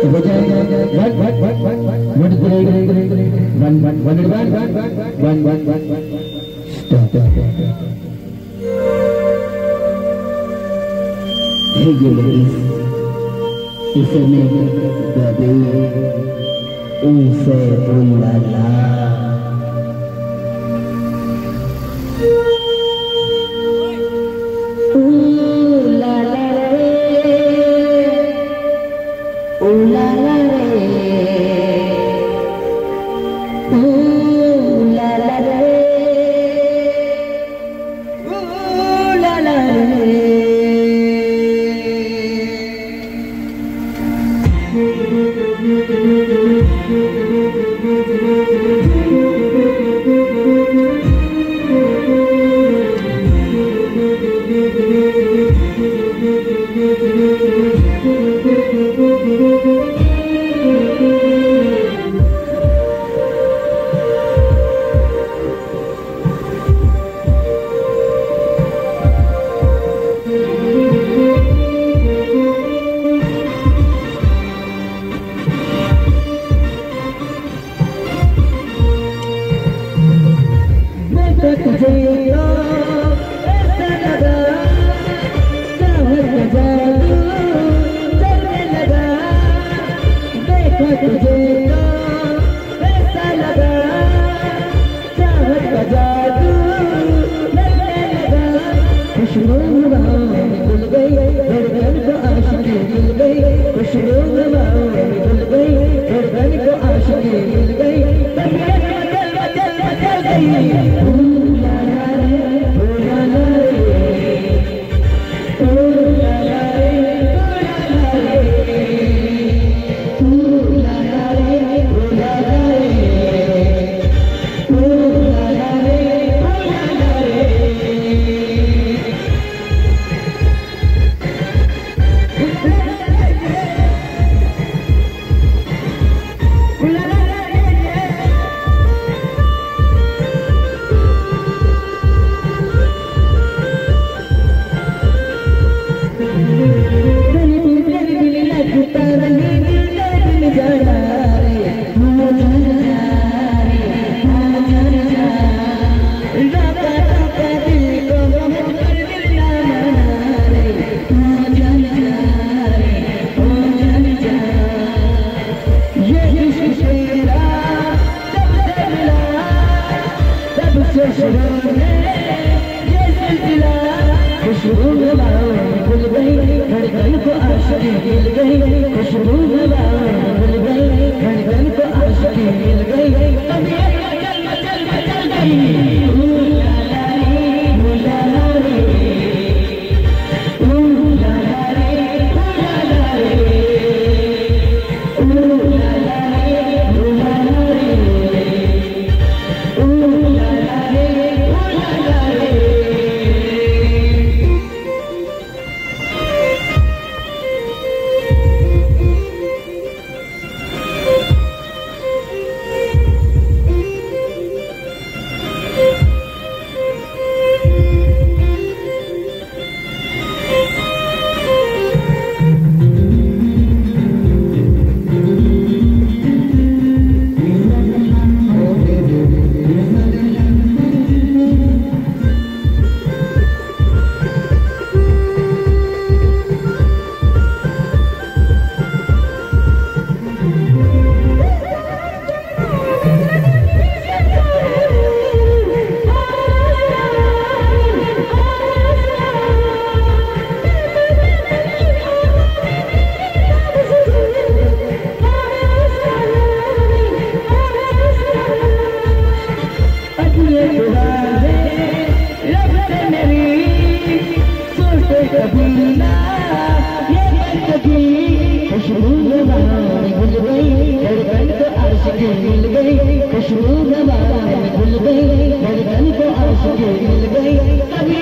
Stop. Hey, you ladies, it's a name, the day, oh, say, oh, la, la. खुशबू निभाओ भूल गई धड़कन को आशिकी भूल गई खुशबू निभाओ भूल गई खुशबू खुशबू खुशबू में घुल गई धड़कन को अर्श के मिल गई खुशबू में घुल गई धड़कन को अर्श के मिल गई कभी